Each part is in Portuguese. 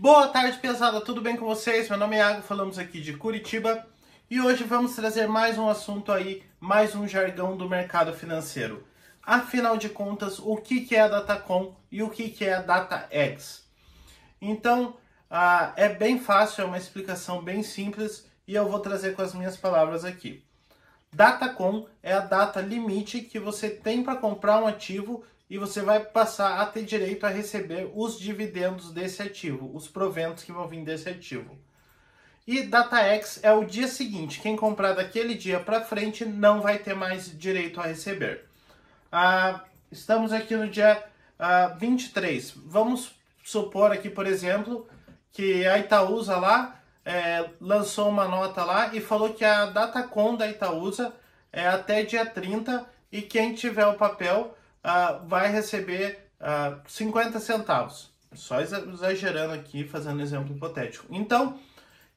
Boa tarde, pesada, tudo bem com vocês? Meu nome é Iago, falamos aqui de Curitiba e hoje vamos trazer mais um assunto aí, mais um jargão do mercado financeiro. Afinal de contas, o que é a Datacom e o que é a DataX? Então, ah, é bem fácil, é uma explicação bem simples e eu vou trazer com as minhas palavras aqui. Datacom é a data limite que você tem para comprar um ativo e você vai passar a ter direito a receber os dividendos desse ativo, os proventos que vão vir desse ativo. E DataX é o dia seguinte, quem comprar daquele dia para frente não vai ter mais direito a receber. Ah, estamos aqui no dia ah, 23. Vamos supor aqui, por exemplo, que a Itaúsa lá é, lançou uma nota lá e falou que a Datacom da Itaúsa é até dia 30 e quem tiver o papel uh, vai receber uh, ah, 50 centavos. Só exagerando aqui, fazendo exemplo hipotético. Então,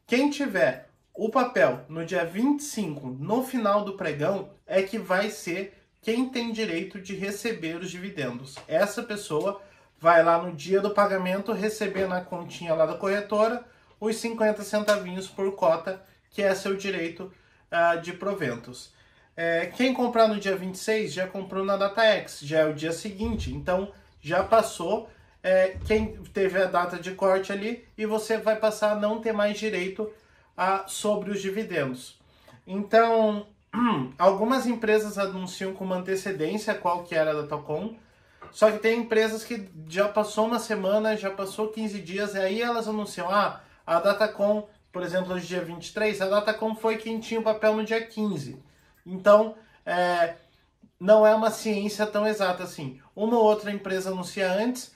quem tiver o papel no dia 25, no final do pregão, é que vai ser quem tem direito de receber os dividendos. Essa pessoa vai lá no dia do pagamento receber na continha lá da corretora os 50 centavinhos por cota, que é seu direito uh, de proventos. É, quem comprar no dia 26 já comprou na DataX, já é o dia seguinte, então já passou é, quem teve a data de corte ali e você vai passar a não ter mais direito a, sobre os dividendos. Então, algumas empresas anunciam com uma antecedência qual que era a Datacom, só que tem empresas que já passou uma semana, já passou 15 dias, e aí elas anunciam, ah, a Datacom, por exemplo, hoje dia 23, a Datacom foi quem tinha o papel no dia 15. Então, é, não é uma ciência tão exata assim. Uma ou outra empresa anuncia antes,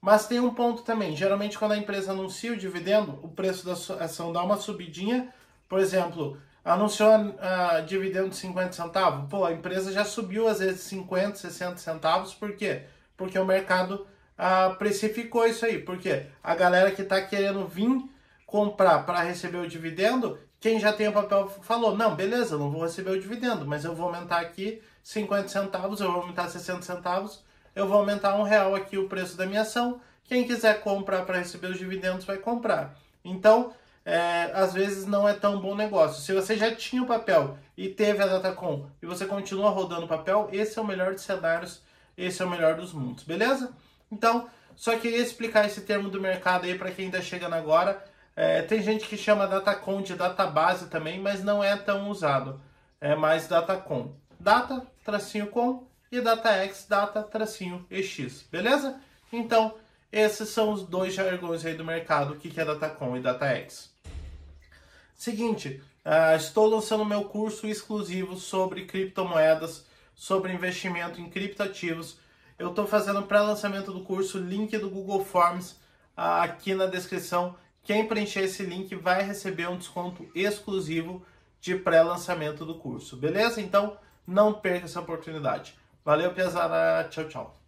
mas tem um ponto também. Geralmente, quando a empresa anuncia o dividendo, o preço da ação dá uma subidinha. Por exemplo, anunciou a, dividendo de 50 centavos. Pô, a empresa já subiu às vezes 50, 60 centavos. Por quê? Porque o mercado a, precificou isso aí. Porque a galera que está querendo vir comprar para receber o dividendo quem já tem o papel falou: não, beleza, não vou receber o dividendo, mas eu vou aumentar aqui 50 centavos, eu vou aumentar 60 centavos, eu vou aumentar um real aqui o preço da minha ação. Quem quiser comprar para receber os dividendos vai comprar. Então, é, às vezes não é tão bom negócio. Se você já tinha o papel e teve a Datacom e você continua rodando o papel, esse é o melhor dos cenários, esse é o melhor dos mundos, beleza? Então, só queria explicar esse termo do mercado aí para quem está chegando agora. É, tem gente que chama Datacom de database também, mas não é tão usado. É mais Datacom. Data, tracinho com, e DataX, data, tracinho EX. Beleza? Então, esses são os dois jargões aí do mercado, o que é Datacom e DataX. Seguinte, uh, estou lançando meu curso exclusivo sobre criptomoedas, sobre investimento em criptativos. Eu estou fazendo pré-lançamento do curso, link do Google Forms uh, aqui na descrição quem preencher esse link vai receber um desconto exclusivo de pré-lançamento do curso, beleza? Então não perca essa oportunidade. Valeu, pesada. Tchau, tchau.